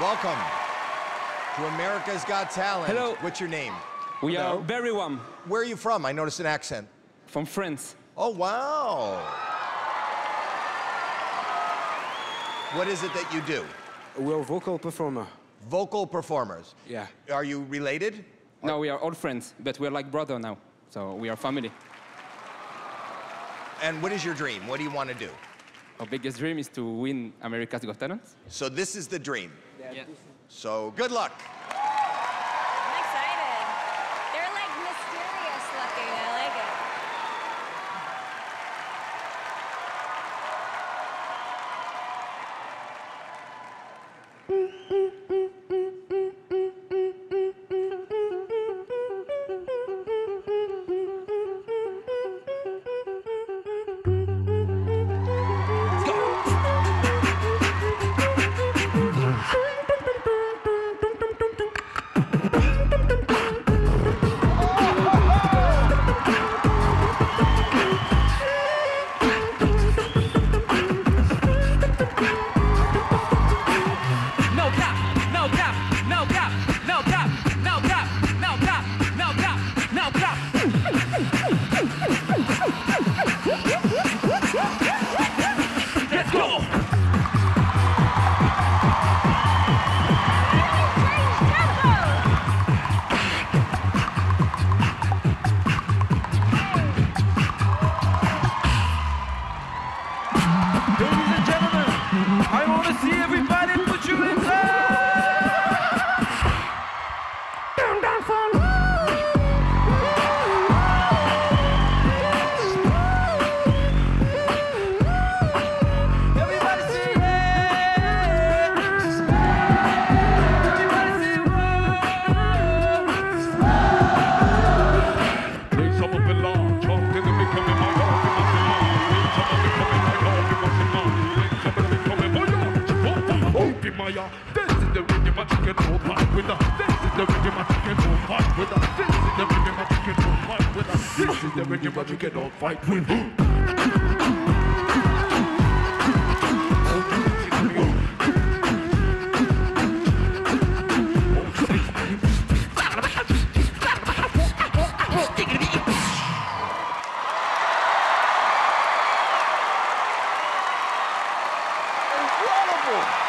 Welcome to America's Got Talent. Hello. What's your name? We Hello. are Berywam Where are you from? I noticed an accent. from France. Oh, wow. What is it that you do? We're vocal performer. Vocal performers. Yeah. Are you related? Now we are old friends, but we're like brother now. So we are family. And what is your dream? What do you want to do? Our biggest dream is to win America's Got Talent. So this is the dream. Yeah. So good luck. I'm excited. They're like mysterious looking. I like it. No Let's go. Ladies and gentlemen, I want to see everybody This is the rhythm I can roll fight with. level.